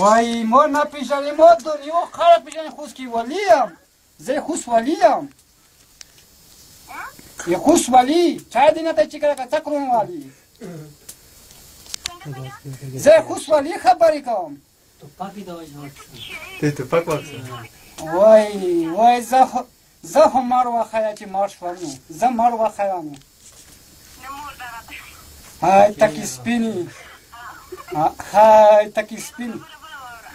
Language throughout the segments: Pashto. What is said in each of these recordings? وای ما نپیژنی ما دنیا خرا پیژنی خوز کی ولیم زه خوز ولیم یه خوز ولی چای دینا تا چی کرا کتا کرون ولی زه خوز ولی خبری کام تو پاک واقعی وای وای زه زه هم مار و خیا چی مار شورنو زه مار و خیا نو های تکی سپینی های تکی سپینی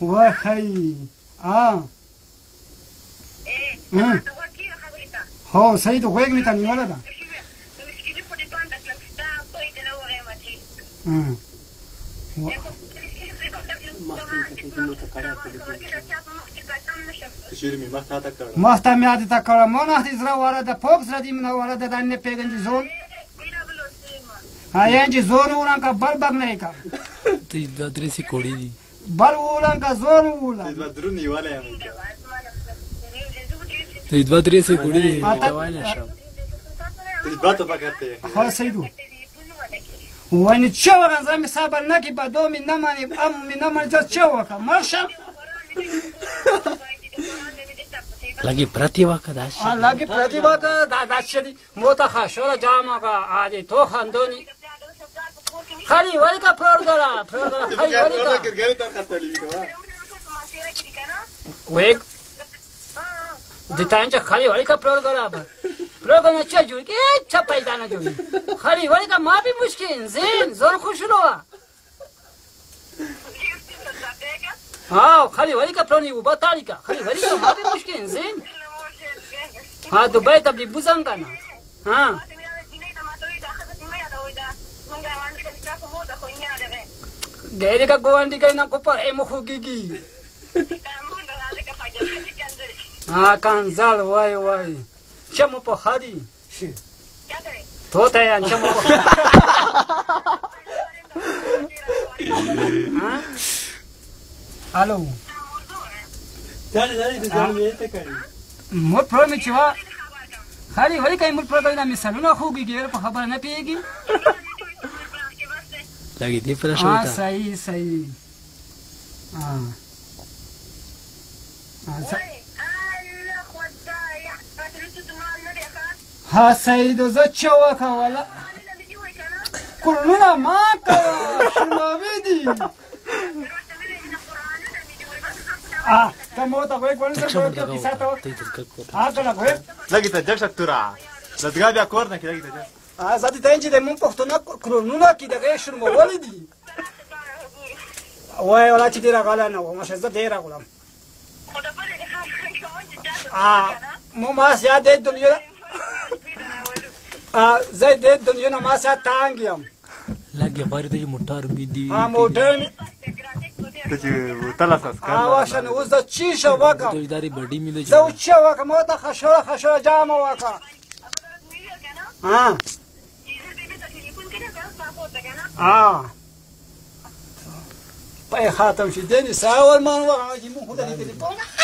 وښيي آ هو صحیح د غوږ مې ته نیوله ده مخته مې عادت کړه مون هڅه زړه واره د پوک زړه دې منه واره د دنه پیګنج زون هاینج زون وران کا بربګ نه کا ته د درې سي کوړی بل وولن که زور وولن دوه درون یواله یم ته دوه درې سه ګوډې دی توانه شم ته دوه ته پکته خو سیدو وانی چه وقت زمی صبر نکی با دو می نمانی ام می نمانی جا چه وقت مرشم لگی پرتی وقت داشت لگی پرتی وقت داشت مو تا خشور جامع که آدی تو خندونی ხარივალიკა ფრორდარა ფრორდარა ხარივალიკა გერგერიტა ხატელივიკა გვეგ დიტანჯა ხარივალიკა ფრორდარა ფრორდარა ჩაჯუ კი ჩაფაიდანა ჯუ ხარივალიკა მაბი მუშკინ ზინ ზორ ხუშლოა हाँ खाली वरी का प्रोनी वो बतारी का खाली वरी का माफी मुश्किल इंसान हाँ दुबई तब बुझंगा ना हाँ ngereka kuwandika inakopara emuhugigi akanzal wai wai chamo pohari tota ya chamo alo مور پرو می چې وا خالي وری کای مور پرو دا مثالونه خوږي ګیر په خبره نه پیږي La que tiene para Ah, ahí, es ahí. Ah. ها سید زه چه وکوله کلونه ما کوه شلومې دي تمو ته غوږ ونه سره ته کیسه ته هغه لا غوږ لګی ته جګ شکتورا زدګا بیا کور نه کې لګی ته ازادي ته چې د مون پښتون کرونونه کې دغه شرمول دي وای ولا چې ډیره غلا نه وم چې زه ډیره غلم آ مو ما زیاد د دنیا آ زه د دنیا نه ما سات تانګ یم لګي غوړې د موټر مې دی ها موټر ته چې تل اساس کار آ واشن اوس د چی شو وکم د ادارې بډی مې دی زه چی وکم ما ته خشوره خشوره جام وکم ها اه طيب خاتم شدني ساول ما نوع عاجي مو هذا اللي